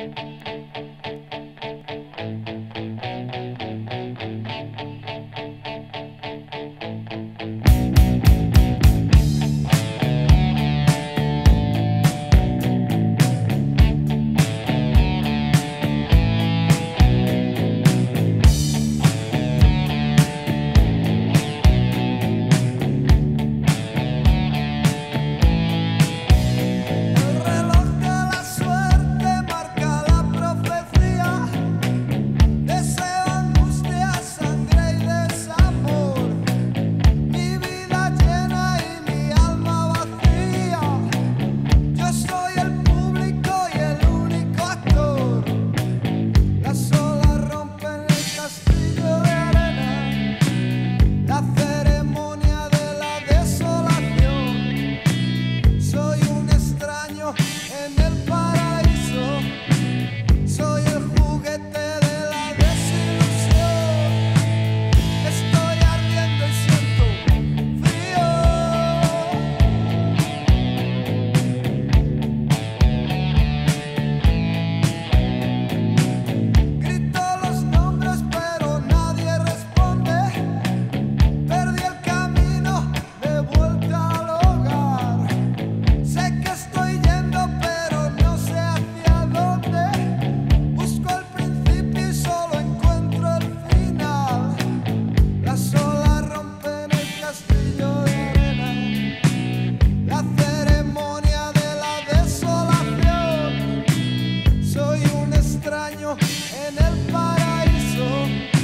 Música en el paraíso.